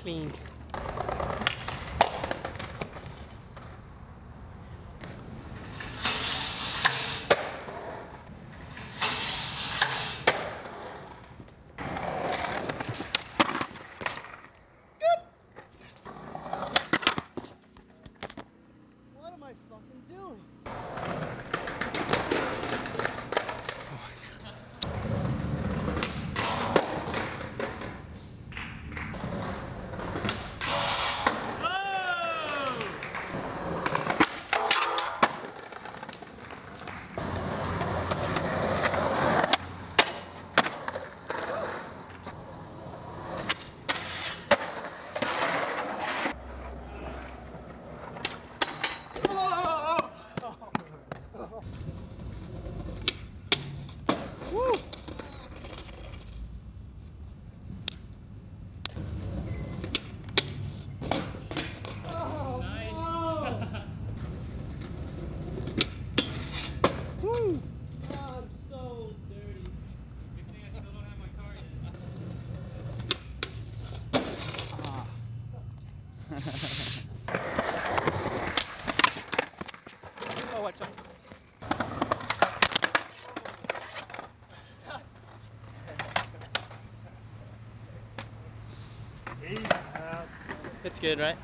clean. It's good, right?